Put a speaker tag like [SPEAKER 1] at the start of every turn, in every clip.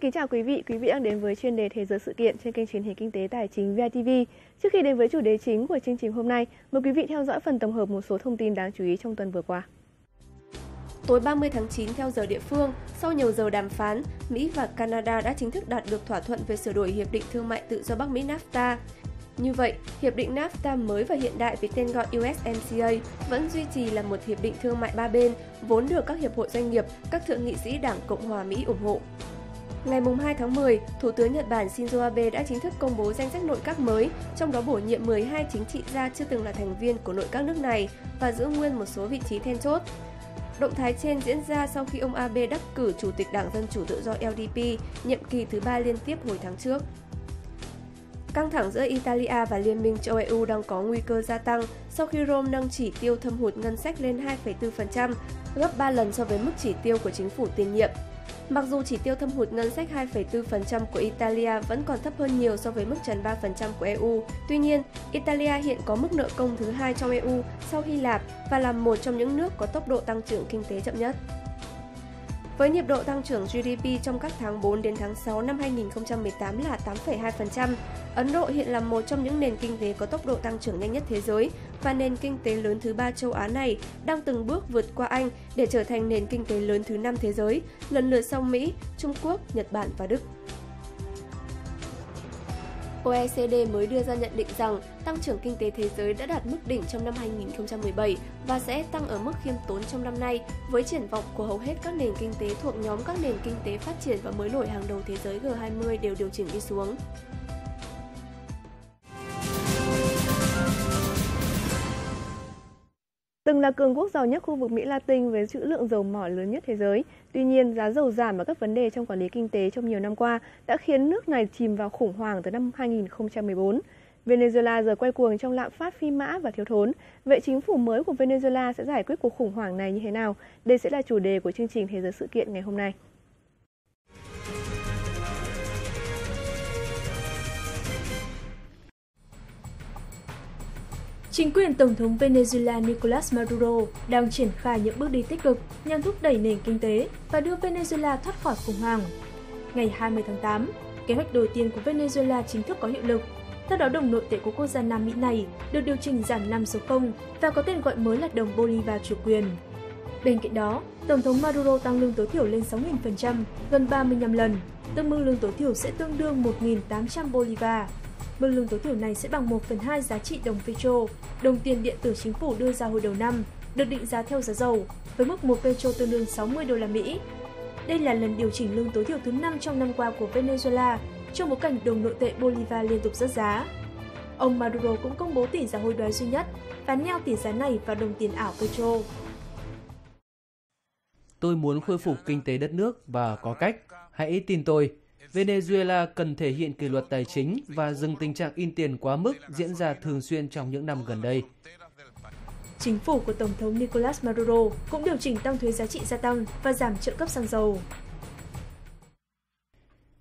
[SPEAKER 1] Xin kính chào quý vị, quý vị đang đến với chuyên đề Thế giới sự kiện trên kênh truyền hình kinh tế tài chính VTV. Trước khi đến với chủ đề chính của chương trình hôm nay, mời quý vị theo dõi phần tổng hợp một số thông tin đáng chú ý trong tuần vừa qua.
[SPEAKER 2] Tối 30 tháng 9 theo giờ địa phương, sau nhiều giờ đàm phán, Mỹ và Canada đã chính thức đạt được thỏa thuận về sửa đổi Hiệp định Thương mại Tự do Bắc Mỹ NAFTA. Như vậy, Hiệp định NAFTA mới và hiện đại với tên gọi USMCA vẫn duy trì là một hiệp định thương mại ba bên, vốn được các hiệp hội doanh nghiệp, các thượng nghị sĩ Đảng Cộng hòa Mỹ ủng hộ. Ngày 2 tháng 10, Thủ tướng Nhật Bản Shinzo Abe đã chính thức công bố danh sách nội các mới, trong đó bổ nhiệm 12 chính trị gia chưa từng là thành viên của nội các nước này và giữ nguyên một số vị trí then chốt. Động thái trên diễn ra sau khi ông Abe đắc cử Chủ tịch Đảng Dân Chủ Tự do LDP nhiệm kỳ thứ ba liên tiếp hồi tháng trước. Căng thẳng giữa Italia và Liên minh châu EU đang có nguy cơ gia tăng sau khi Rome nâng chỉ tiêu thâm hụt ngân sách lên 2,4%, gấp 3 lần so với mức chỉ tiêu của chính phủ tiền nhiệm. Mặc dù chỉ tiêu thâm hụt ngân sách 2,4% của Italia vẫn còn thấp hơn nhiều so với mức trần 3% của EU, tuy nhiên, Italia hiện có mức nợ công thứ hai trong EU sau Hy Lạp và là một trong những nước có tốc độ tăng trưởng kinh tế chậm nhất. Với nhịp độ tăng trưởng GDP trong các tháng 4 đến tháng 6 năm 2018 là 8,2%, Ấn Độ hiện là một trong những nền kinh tế có tốc độ tăng trưởng nhanh nhất thế giới và nền kinh tế lớn thứ ba châu Á này đang từng bước vượt qua Anh để trở thành nền kinh tế lớn thứ năm thế giới, lần lượt sau Mỹ, Trung Quốc, Nhật Bản và Đức. OECD mới đưa ra nhận định rằng tăng trưởng kinh tế thế giới đã đạt mức đỉnh trong năm 2017 và sẽ tăng ở mức khiêm tốn trong năm nay, với triển vọng của hầu hết các nền kinh tế thuộc nhóm các nền kinh tế phát triển và mới nổi hàng đầu thế giới G20 đều điều chỉnh đi xuống.
[SPEAKER 1] Từng là cường quốc giàu nhất khu vực Mỹ Latin với trữ lượng dầu mỏ lớn nhất thế giới, tuy nhiên giá dầu giảm và các vấn đề trong quản lý kinh tế trong nhiều năm qua đã khiến nước này chìm vào khủng hoảng từ năm 2014. Venezuela giờ quay cuồng trong lạm phát phi mã và thiếu thốn. Vậy chính phủ mới của Venezuela sẽ giải quyết cuộc khủng hoảng này như thế nào? Đây sẽ là chủ đề của chương trình Thế giới sự kiện ngày hôm nay.
[SPEAKER 3] Chính quyền Tổng thống Venezuela Nicolas Maduro đang triển khai những bước đi tích cực nhằm thúc đẩy nền kinh tế và đưa Venezuela thoát khỏi khủng hoảng. Ngày 20 tháng 8, kế hoạch đầu tiên của Venezuela chính thức có hiệu lực. Theo đó, đồng nội tệ của quốc gia Nam Mỹ này được điều chỉnh giảm 5 số 0 và có tên gọi mới là đồng Bolivar chủ quyền. Bên cạnh đó, Tổng thống Maduro tăng lương tối thiểu lên 6.000%, gần 35 lần, tương mức lương tối thiểu sẽ tương đương 1.800 Bolivar Mức lương tối thiểu này sẽ bằng 1 phần 2 giá trị đồng petro, đồng tiền điện tử chính phủ đưa ra hồi đầu năm, được định giá theo giá dầu, với mức 1 petro tương đương 60 đô la Mỹ. Đây là lần điều chỉnh lương tối thiểu thứ 5 trong năm qua của Venezuela, trong bối cảnh đồng nội tệ Bolivar liên tục rớt giá. Ông Maduro cũng công bố tỷ giá hối đoái duy nhất, ván neo tỷ giá này vào đồng tiền ảo petro.
[SPEAKER 4] Tôi muốn khôi phục kinh tế đất nước và có cách. Hãy tin tôi, Venezuela cần thể hiện kỷ luật tài chính và dừng tình trạng in tiền quá mức diễn ra thường xuyên trong những năm gần đây.
[SPEAKER 3] Chính phủ của Tổng thống Nicolas Maduro cũng điều chỉnh tăng thuế giá trị gia tăng và giảm trợ cấp xăng dầu.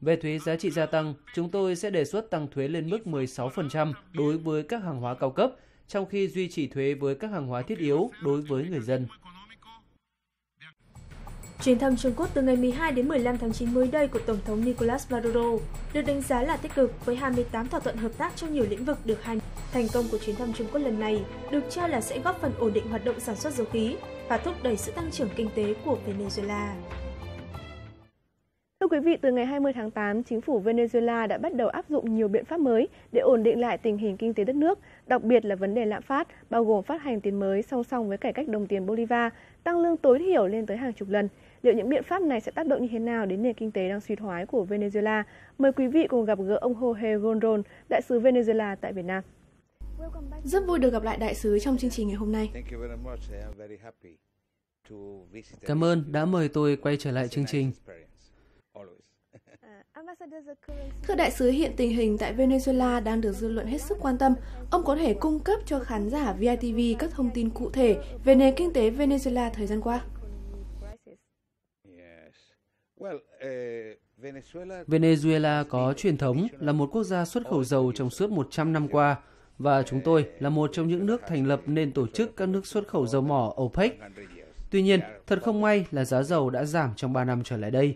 [SPEAKER 4] Về thuế giá trị gia tăng, chúng tôi sẽ đề xuất tăng thuế lên mức 16% đối với các hàng hóa cao cấp, trong khi duy trì thuế với các hàng hóa thiết yếu đối với người dân.
[SPEAKER 3] Chuyến thăm Trung Quốc từ ngày 12 đến 15 tháng 9 mới đây của Tổng thống Nicolas Maduro được đánh giá là tích cực với 28 thỏa thuận hợp tác trong nhiều lĩnh vực được hành. Thành công của chuyến thăm Trung Quốc lần này được cho là sẽ góp phần ổn định hoạt động sản xuất dầu khí và thúc đẩy sự tăng trưởng kinh tế của Venezuela.
[SPEAKER 1] Thưa quý vị, từ ngày 20 tháng 8, chính phủ Venezuela đã bắt đầu áp dụng nhiều biện pháp mới để ổn định lại tình hình kinh tế đất nước, đặc biệt là vấn đề lạm phát, bao gồm phát hành tiền mới song song với cải cách đồng tiền Bolivar, tăng lương tối thiểu lên tới hàng chục lần. Liệu những biện pháp này sẽ tác động như thế nào đến nền kinh tế đang suy thoái của Venezuela? Mời quý vị cùng gặp gỡ ông Jorge Gondron, đại sứ Venezuela tại Việt Nam.
[SPEAKER 2] Rất vui được gặp lại đại sứ trong chương trình ngày hôm nay.
[SPEAKER 4] Cảm ơn đã mời tôi quay trở lại chương trình.
[SPEAKER 2] Thưa đại sứ, hiện tình hình tại Venezuela đang được dư luận hết sức quan tâm. Ông có thể cung cấp cho khán giả VITV các thông tin cụ thể về nền kinh tế Venezuela thời gian qua?
[SPEAKER 4] Venezuela có truyền thống là một quốc gia xuất khẩu dầu trong suốt 100 năm qua và chúng tôi là một trong những nước thành lập nên tổ chức các nước xuất khẩu dầu mỏ OPEC. Tuy nhiên, thật không may là giá dầu đã giảm trong 3 năm trở lại đây.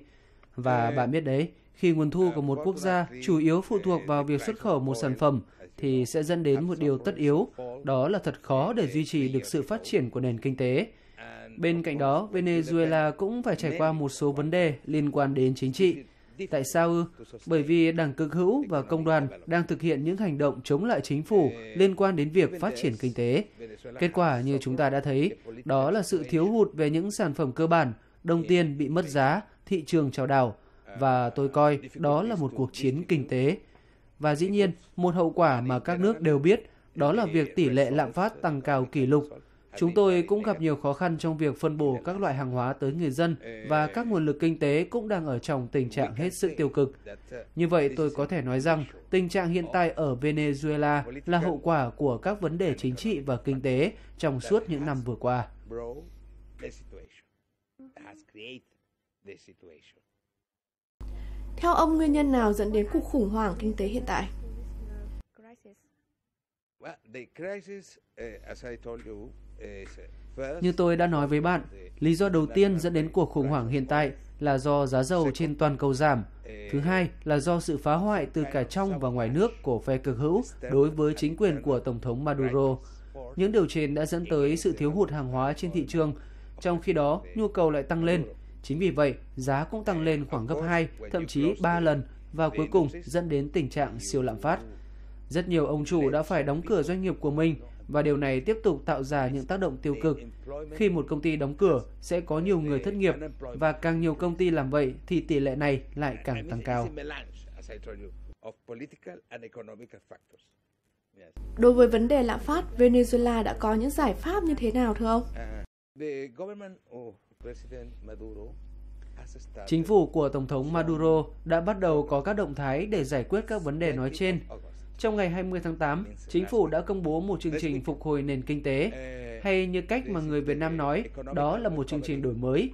[SPEAKER 4] Và bạn biết đấy, Khi nguồn thu của một quốc gia chủ yếu phụ thuộc vào việc xuất khẩu một sản phẩm, thì sẽ dẫn đến một điều tất yếu, đó là thật khó để duy trì được sự phát triển của nền kinh tế. Bên cạnh đó, Venezuela cũng phải trải qua một số vấn đề liên quan đến chính trị. Tại sao ư? Bởi vì Đảng Cực hữu và Công đoàn đang thực hiện những hành động chống lại chính phủ liên quan đến việc phát triển kinh tế. Kết quả như chúng ta đã thấy, đó là sự thiếu hụt về những sản phẩm cơ bản, đồng tiền bị mất giá, thị trường trào đảo. Và tôi coi đó là một cuộc chiến kinh tế. Và dĩ nhiên, một hậu quả mà các nước đều biết, đó là việc tỷ lệ lạm phát tăng cao kỷ lục Chúng tôi cũng gặp nhiều khó khăn trong việc phân bổ các loại hàng hóa tới người dân và các nguồn lực kinh tế cũng đang ở trong tình trạng hết sức tiêu cực. Như vậy tôi có thể nói rằng tình trạng hiện tại ở Venezuela là hậu quả của các vấn đề chính trị và kinh tế trong suốt những năm vừa qua.
[SPEAKER 2] Theo ông, nguyên nhân nào dẫn đến cuộc khủng hoảng kinh tế hiện tại?
[SPEAKER 4] Well, the crisis, uh, as I told you, như tôi đã nói với bạn, lý do đầu tiên dẫn đến cuộc khủng hoảng hiện tại là do giá dầu trên toàn cầu giảm. Thứ hai là do sự phá hoại từ cả trong và ngoài nước của phe cực hữu đối với chính quyền của Tổng thống Maduro. Những điều trên đã dẫn tới sự thiếu hụt hàng hóa trên thị trường, trong khi đó nhu cầu lại tăng lên. Chính vì vậy, giá cũng tăng lên khoảng gấp 2, thậm chí 3 lần và cuối cùng dẫn đến tình trạng siêu lạm phát. Rất nhiều ông chủ đã phải đóng cửa doanh nghiệp của mình và điều này tiếp tục tạo ra những tác động tiêu cực. Khi một công ty đóng cửa, sẽ có nhiều người thất nghiệp và càng nhiều công ty làm vậy thì tỷ lệ này lại càng tăng cao.
[SPEAKER 2] Đối với vấn đề lạm phát, Venezuela đã có những giải pháp như thế nào thưa ông?
[SPEAKER 4] Chính phủ của Tổng thống Maduro đã bắt đầu có các động thái để giải quyết các vấn đề nói trên. Trong ngày 20 tháng 8, chính phủ đã công bố một chương trình phục hồi nền kinh tế, hay như cách mà người Việt Nam nói, đó là một chương trình đổi mới.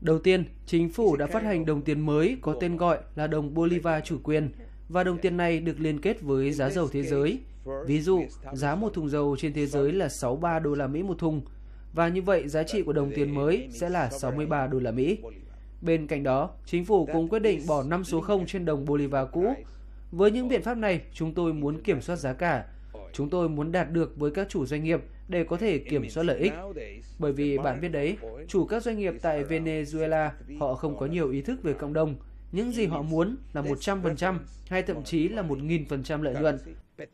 [SPEAKER 4] Đầu tiên, chính phủ đã phát hành đồng tiền mới có tên gọi là đồng Bolivar chủ quyền, và đồng tiền này được liên kết với giá dầu thế giới. Ví dụ, giá một thùng dầu trên thế giới là 63 đô la Mỹ một thùng, và như vậy giá trị của đồng tiền mới sẽ là 63 đô la Mỹ. Bên cạnh đó, chính phủ cũng quyết định bỏ 5 số 0 trên đồng Bolivar cũ với những biện pháp này, chúng tôi muốn kiểm soát giá cả. Chúng tôi muốn đạt được với các chủ doanh nghiệp để có thể kiểm soát lợi ích. Bởi vì bạn biết đấy, chủ các doanh nghiệp tại Venezuela, họ không có nhiều ý thức về cộng đồng. Những gì họ muốn là 100% hay thậm chí là 1.000% lợi nhuận.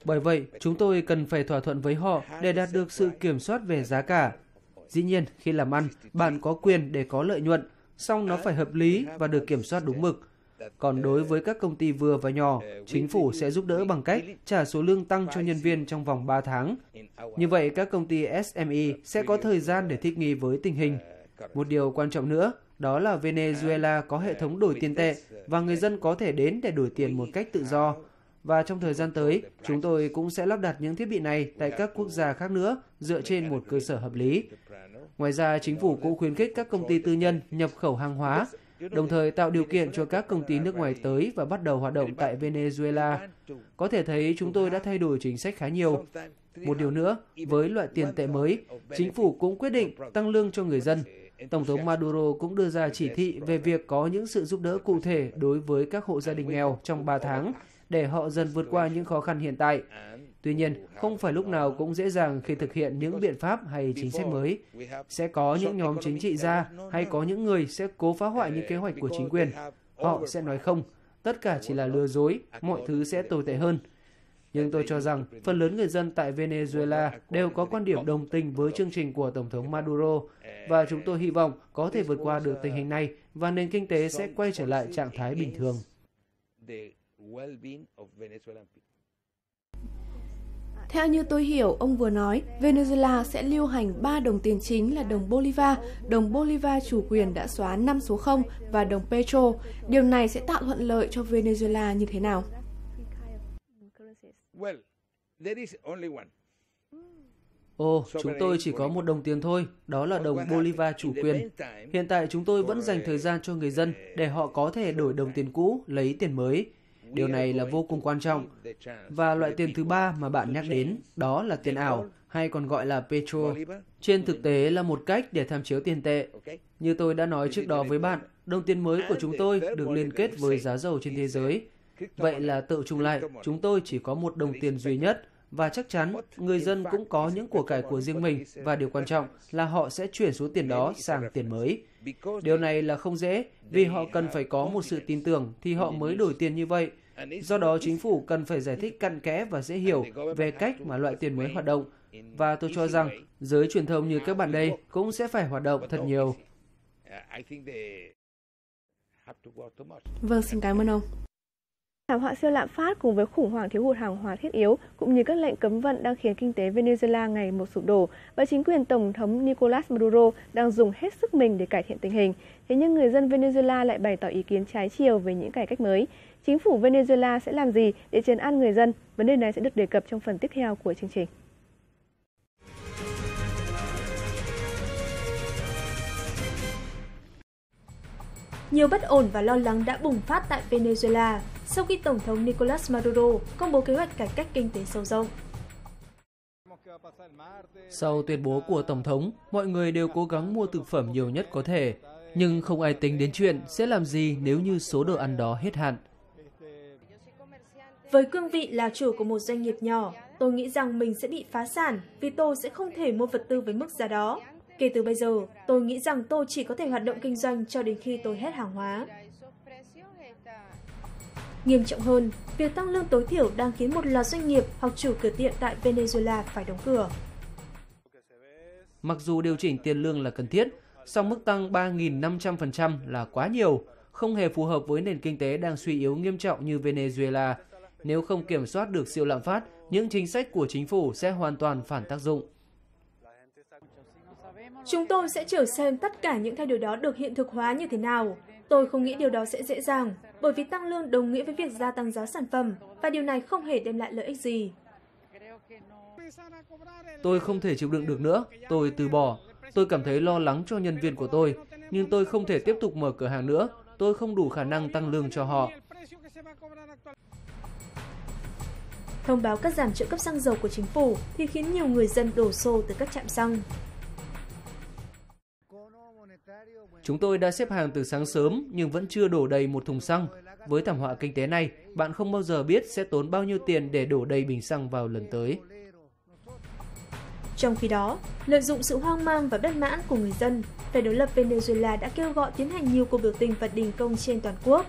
[SPEAKER 4] Bởi vậy, chúng tôi cần phải thỏa thuận với họ để đạt được sự kiểm soát về giá cả. Dĩ nhiên, khi làm ăn, bạn có quyền để có lợi nhuận, song nó phải hợp lý và được kiểm soát đúng mực. Còn đối với các công ty vừa và nhỏ, chính phủ sẽ giúp đỡ bằng cách trả số lương tăng cho nhân viên trong vòng 3 tháng. Như vậy, các công ty SME sẽ có thời gian để thích nghi với tình hình. Một điều quan trọng nữa, đó là Venezuela có hệ thống đổi tiền tệ và người dân có thể đến để đổi tiền một cách tự do. Và trong thời gian tới, chúng tôi cũng sẽ lắp đặt những thiết bị này tại các quốc gia khác nữa dựa trên một cơ sở hợp lý. Ngoài ra, chính phủ cũng khuyến khích các công ty tư nhân nhập khẩu hàng hóa đồng thời tạo điều kiện cho các công ty nước ngoài tới và bắt đầu hoạt động tại Venezuela. Có thể thấy chúng tôi đã thay đổi chính sách khá nhiều. Một điều nữa, với loại tiền tệ mới, chính phủ cũng quyết định tăng lương cho người dân. Tổng thống Maduro cũng đưa ra chỉ thị về việc có những sự giúp đỡ cụ thể đối với các hộ gia đình nghèo trong 3 tháng để họ dần vượt qua những khó khăn hiện tại. Tuy nhiên, không phải lúc nào cũng dễ dàng khi thực hiện những biện pháp hay chính sách mới. Sẽ có những nhóm chính trị gia hay có những người sẽ cố phá hoại những kế hoạch của chính quyền. Họ sẽ nói không, tất cả chỉ là lừa dối, mọi thứ sẽ tồi tệ hơn. Nhưng tôi cho rằng phần lớn người dân tại Venezuela đều có quan điểm đồng tình với chương trình của Tổng thống Maduro và chúng tôi hy vọng có thể vượt qua được tình hình này và nền kinh tế sẽ quay trở lại trạng thái bình thường.
[SPEAKER 2] Theo như tôi hiểu, ông vừa nói, Venezuela sẽ lưu hành 3 đồng tiền chính là đồng Bolivar, đồng Bolivar chủ quyền đã xóa 5 số 0 và đồng Petro. Điều này sẽ tạo thuận lợi cho Venezuela như thế nào?
[SPEAKER 4] Ồ, chúng tôi chỉ có một đồng tiền thôi, đó là đồng Bolivar chủ quyền. Hiện tại chúng tôi vẫn dành thời gian cho người dân để họ có thể đổi đồng tiền cũ, lấy tiền mới. Điều này là vô cùng quan trọng. Và loại tiền thứ ba mà bạn nhắc đến, đó là tiền ảo. hay còn gọi là petro, trên thực tế là một cách để tham chiếu tiền tệ. Như tôi đã nói trước đó với bạn, đồng tiền mới của chúng tôi được liên kết với giá dầu trên thế giới. Vậy là tự chung lại, chúng tôi chỉ có một đồng tiền duy nhất và chắc chắn người dân cũng có những của cải của riêng mình và điều quan trọng là họ sẽ chuyển số tiền đó sang tiền mới. Điều này là không dễ vì họ cần phải có một sự tin tưởng thì họ mới đổi tiền như vậy. Do đó chính phủ cần phải giải thích cặn kẽ và dễ hiểu về cách mà loại tiền mới hoạt động. Và tôi cho rằng giới truyền thông như các bạn đây cũng sẽ phải hoạt động thật nhiều.
[SPEAKER 1] Vâng, xin cảm ơn ông. Thảm họa siêu lạm phát cùng với khủng hoảng thiếu hụt hàng hóa thiết yếu, cũng như các lệnh cấm vận đang khiến kinh tế Venezuela ngày một sụp đổ và chính quyền Tổng thống Nicolas Maduro đang dùng hết sức mình để cải thiện tình hình. Thế nhưng người dân Venezuela lại bày tỏ ý kiến trái chiều về những cải cách mới. Chính phủ Venezuela sẽ làm gì để trấn an người dân? Vấn đề này sẽ được đề cập trong phần tiếp theo của chương trình.
[SPEAKER 3] Nhiều bất ổn và lo lắng đã bùng phát tại Venezuela sau khi Tổng thống Nicolas Maduro công bố kế hoạch cải cách kinh tế sâu rộng.
[SPEAKER 4] Sau tuyên bố của Tổng thống, mọi người đều cố gắng mua thực phẩm nhiều nhất có thể, nhưng không ai tính đến chuyện sẽ làm gì nếu như số đồ ăn đó hết hạn.
[SPEAKER 3] Với cương vị là chủ của một doanh nghiệp nhỏ, tôi nghĩ rằng mình sẽ bị phá sản vì tôi sẽ không thể mua vật tư với mức giá đó. Kể từ bây giờ, tôi nghĩ rằng tôi chỉ có thể hoạt động kinh doanh cho đến khi tôi hết hàng hóa. Nghiêm trọng hơn, việc tăng lương tối thiểu đang khiến một loạt doanh nghiệp hoặc chủ cửa tiệm tại Venezuela phải đóng cửa.
[SPEAKER 4] Mặc dù điều chỉnh tiền lương là cần thiết, song mức tăng 3.500% là quá nhiều, không hề phù hợp với nền kinh tế đang suy yếu nghiêm trọng như Venezuela. Nếu không kiểm soát được siêu lạm phát, những chính sách của chính phủ sẽ hoàn toàn phản tác dụng.
[SPEAKER 3] Chúng tôi sẽ chờ xem tất cả những thay đổi đó được hiện thực hóa như thế nào. Tôi không nghĩ điều đó sẽ dễ dàng, bởi vì tăng lương đồng nghĩa với việc gia tăng giá sản phẩm, và điều này không hề đem lại lợi ích gì.
[SPEAKER 4] Tôi không thể chịu đựng được nữa, tôi từ bỏ. Tôi cảm thấy lo lắng cho nhân viên của tôi, nhưng tôi không thể tiếp tục mở cửa hàng nữa. Tôi không đủ khả năng tăng lương cho họ.
[SPEAKER 3] Thông báo cắt giảm trợ cấp xăng dầu của chính phủ thì khiến nhiều người dân đổ xô từ các trạm xăng.
[SPEAKER 4] Chúng tôi đã xếp hàng từ sáng sớm nhưng vẫn chưa đổ đầy một thùng xăng. Với thảm họa kinh tế này, bạn không bao giờ biết sẽ tốn bao nhiêu tiền để đổ đầy bình xăng vào lần tới.
[SPEAKER 3] Trong khi đó, lợi dụng sự hoang mang và bất mãn của người dân, phe đối lập Venezuela đã kêu gọi tiến hành nhiều cuộc biểu tình và đình công trên toàn quốc.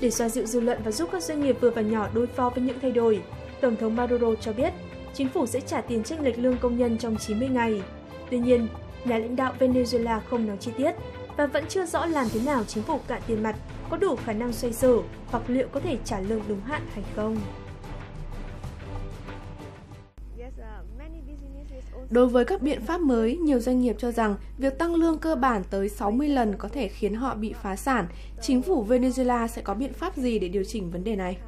[SPEAKER 3] Để xoa dịu dư luận và giúp các doanh nghiệp vừa và nhỏ đối phó với những thay đổi, Tổng thống Maduro cho biết chính phủ sẽ trả tiền tranh lệch lương công nhân trong 90 ngày. Tuy nhiên, nhà lãnh đạo Venezuela không nói chi tiết và vẫn chưa rõ làm thế nào chính phủ cạn tiền mặt có đủ khả năng xoay sở hoặc liệu có thể trả lương đúng hạn hay không.
[SPEAKER 2] Đối với các biện pháp mới, nhiều doanh nghiệp cho rằng việc tăng lương cơ bản tới 60 lần có thể khiến họ bị phá sản. Chính phủ Venezuela sẽ có biện pháp gì để điều chỉnh vấn đề này?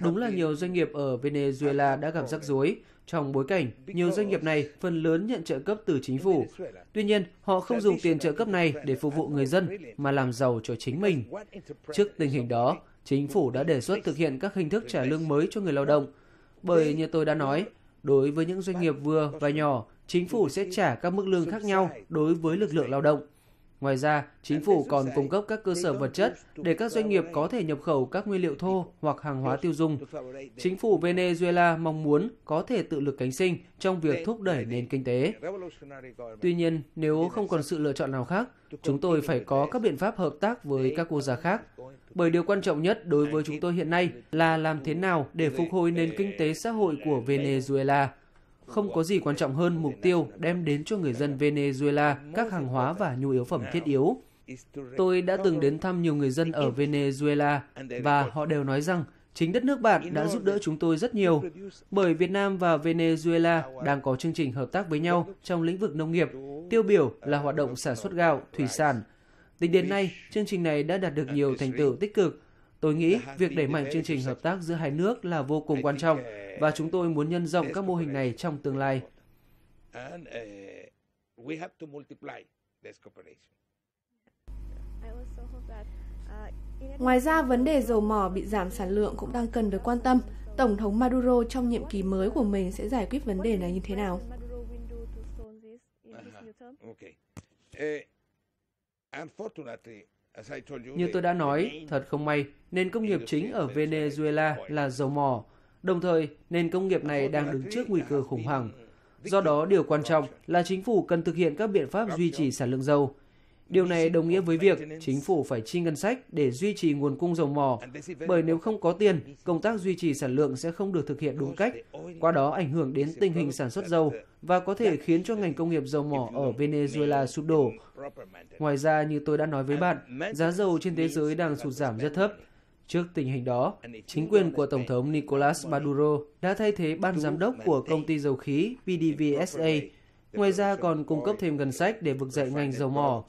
[SPEAKER 4] Đúng là nhiều doanh nghiệp ở Venezuela đã gặp rắc rối trong bối cảnh nhiều doanh nghiệp này phần lớn nhận trợ cấp từ chính phủ. Tuy nhiên, họ không dùng tiền trợ cấp này để phục vụ người dân mà làm giàu cho chính mình. Trước tình hình đó, chính phủ đã đề xuất thực hiện các hình thức trả lương mới cho người lao động. Bởi như tôi đã nói, đối với những doanh nghiệp vừa và nhỏ, chính phủ sẽ trả các mức lương khác nhau đối với lực lượng lao động. Ngoài ra, chính phủ còn cung cấp các cơ sở vật chất để các doanh nghiệp có thể nhập khẩu các nguyên liệu thô hoặc hàng hóa tiêu dùng. Chính phủ Venezuela mong muốn có thể tự lực cánh sinh trong việc thúc đẩy nền kinh tế. Tuy nhiên, nếu không còn sự lựa chọn nào khác, chúng tôi phải có các biện pháp hợp tác với các quốc gia khác. Bởi điều quan trọng nhất đối với chúng tôi hiện nay là làm thế nào để phục hồi nền kinh tế xã hội của Venezuela. Không có gì quan trọng hơn mục tiêu đem đến cho người dân Venezuela các hàng hóa và nhu yếu phẩm thiết yếu. Tôi đã từng đến thăm nhiều người dân ở Venezuela và họ đều nói rằng chính đất nước bạn đã giúp đỡ chúng tôi rất nhiều bởi Việt Nam và Venezuela đang có chương trình hợp tác với nhau trong lĩnh vực nông nghiệp, tiêu biểu là hoạt động sản xuất gạo, thủy sản. Tính đến nay, chương trình này đã đạt được nhiều thành tựu tích cực Tôi nghĩ việc đẩy mạnh chương trình hợp tác giữa hai nước là vô cùng quan trọng và chúng tôi muốn nhân rộng các mô hình này trong tương lai.
[SPEAKER 2] Ngoài ra, vấn đề dầu mỏ bị giảm sản lượng cũng đang cần được quan tâm. Tổng thống Maduro trong nhiệm kỳ mới của mình sẽ giải quyết vấn đề này như thế nào?
[SPEAKER 4] Như tôi đã nói, thật không may, nền công nghiệp chính ở Venezuela là dầu mỏ. Đồng thời, nền công nghiệp này đang đứng trước nguy cơ khủng hoảng. Do đó, điều quan trọng là chính phủ cần thực hiện các biện pháp duy trì sản lượng dầu. Điều này đồng nghĩa với việc chính phủ phải chi ngân sách để duy trì nguồn cung dầu mỏ, bởi nếu không có tiền, công tác duy trì sản lượng sẽ không được thực hiện đúng cách, qua đó ảnh hưởng đến tình hình sản xuất dầu và có thể khiến cho ngành công nghiệp dầu mỏ ở Venezuela sụp đổ. Ngoài ra, như tôi đã nói với bạn, giá dầu trên thế giới đang sụt giảm rất thấp. Trước tình hình đó, chính quyền của Tổng thống Nicolas Maduro đã thay thế ban giám đốc của công ty dầu khí PDVSA Ngoài ra còn cung cấp thêm ngân sách để vực dậy ngành dầu mỏ.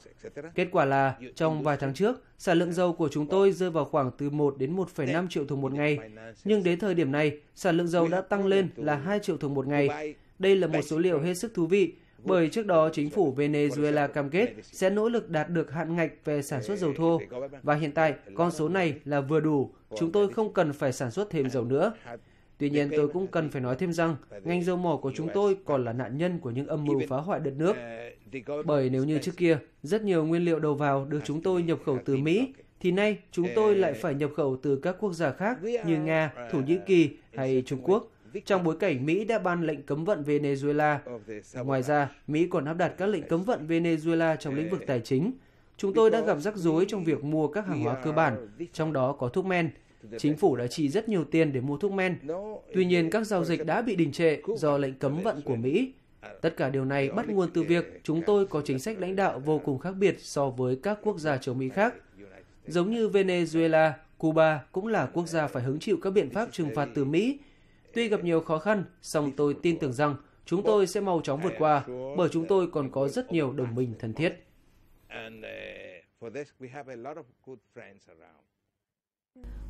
[SPEAKER 4] Kết quả là, trong vài tháng trước, sản lượng dầu của chúng tôi rơi vào khoảng từ 1 đến 1,5 triệu thùng một ngày. Nhưng đến thời điểm này, sản lượng dầu đã tăng lên là 2 triệu thùng một ngày. Đây là một số liệu hết sức thú vị, bởi trước đó chính phủ Venezuela cam kết sẽ nỗ lực đạt được hạn ngạch về sản xuất dầu thô. Và hiện tại, con số này là vừa đủ. Chúng tôi không cần phải sản xuất thêm dầu nữa. Tuy nhiên tôi cũng cần phải nói thêm rằng ngành dầu mỏ của chúng tôi còn là nạn nhân của những âm mưu phá hoại đất nước. Bởi nếu như trước kia, rất nhiều nguyên liệu đầu vào được chúng tôi nhập khẩu từ Mỹ, thì nay chúng tôi lại phải nhập khẩu từ các quốc gia khác như Nga, Thổ Nhĩ Kỳ hay Trung Quốc trong bối cảnh Mỹ đã ban lệnh cấm vận Venezuela. Ngoài ra, Mỹ còn áp đặt các lệnh cấm vận Venezuela trong lĩnh vực tài chính. Chúng tôi đã gặp rắc rối trong việc mua các hàng hóa cơ bản, trong đó có thuốc men, Chính phủ đã chi rất nhiều tiền để mua thuốc men. Tuy nhiên, các giao dịch đã bị đình trệ do lệnh cấm vận của Mỹ. Tất cả điều này bắt nguồn từ việc chúng tôi có chính sách lãnh đạo vô cùng khác biệt so với các quốc gia châu Mỹ khác. Giống như Venezuela, Cuba cũng là quốc gia phải hứng chịu các biện pháp trừng phạt từ Mỹ. Tuy gặp nhiều khó khăn, song tôi tin tưởng rằng chúng tôi sẽ mau chóng vượt qua bởi chúng tôi còn có rất nhiều đồng minh thân thiết.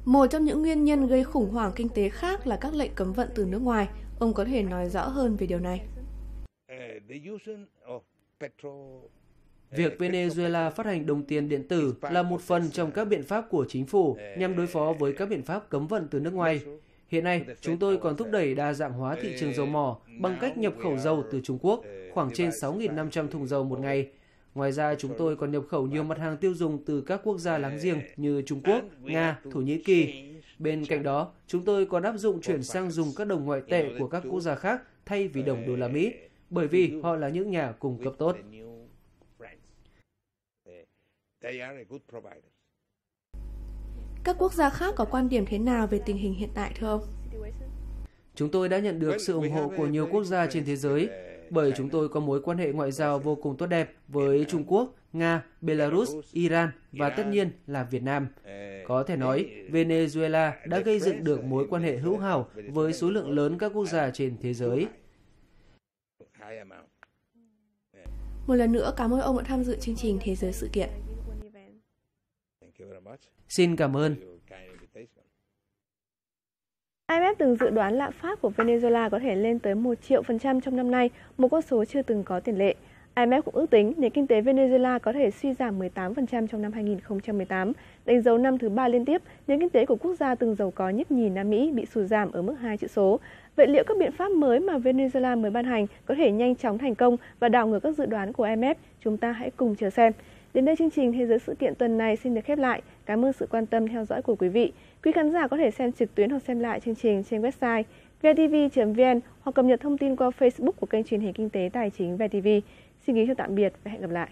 [SPEAKER 2] Một trong những nguyên nhân gây khủng hoảng kinh tế khác là các lệnh cấm vận từ nước ngoài. Ông có thể nói rõ hơn về điều này.
[SPEAKER 4] Việc Venezuela phát hành đồng tiền điện tử là một phần trong các biện pháp của chính phủ nhằm đối phó với các biện pháp cấm vận từ nước ngoài. Hiện nay, chúng tôi còn thúc đẩy đa dạng hóa thị trường dầu mỏ bằng cách nhập khẩu dầu từ Trung Quốc, khoảng trên 6.500 thùng dầu một ngày, Ngoài ra, chúng tôi còn nhập khẩu nhiều mặt hàng tiêu dùng từ các quốc gia láng giềng như Trung Quốc, Nga, Thổ Nhĩ Kỳ. Bên cạnh đó, chúng tôi còn áp dụng chuyển sang dùng các đồng ngoại tệ của các quốc gia khác thay vì đồng đô la Mỹ, bởi vì họ là những nhà cung cấp tốt.
[SPEAKER 2] Các quốc gia khác có quan điểm thế nào về tình hình hiện tại thưa ông?
[SPEAKER 4] Chúng tôi đã nhận được sự ủng hộ của nhiều quốc gia trên thế giới bởi chúng tôi có mối quan hệ ngoại giao vô cùng tốt đẹp với Trung Quốc, Nga, Belarus, Iran và tất nhiên là Việt Nam. Có thể nói, Venezuela đã gây dựng được mối quan hệ hữu hảo với số lượng lớn các quốc gia trên thế giới.
[SPEAKER 2] Một lần nữa cảm ơn ông đã tham dự chương trình Thế giới sự kiện.
[SPEAKER 4] Xin cảm ơn.
[SPEAKER 1] IMF từng dự đoán lạm phát của Venezuela có thể lên tới 1 triệu phần trăm trong năm nay, một con số chưa từng có tiền lệ. IMF cũng ước tính nền kinh tế Venezuela có thể suy giảm 18% trong năm 2018, đánh dấu năm thứ ba liên tiếp nền kinh tế của quốc gia từng giàu có nhất nhì Nam Mỹ bị sụt giảm ở mức hai chữ số. Vậy liệu các biện pháp mới mà Venezuela mới ban hành có thể nhanh chóng thành công và đảo ngược các dự đoán của IMF? Chúng ta hãy cùng chờ xem. Đến đây chương trình Thế giới sự kiện tuần này xin được khép lại. Cảm ơn sự quan tâm theo dõi của quý vị. Quý khán giả có thể xem trực tuyến hoặc xem lại chương trình trên website vtv.vn hoặc cập nhật thông tin qua Facebook của kênh truyền hình kinh tế tài chính VTV. Xin kính chào tạm biệt và hẹn gặp lại.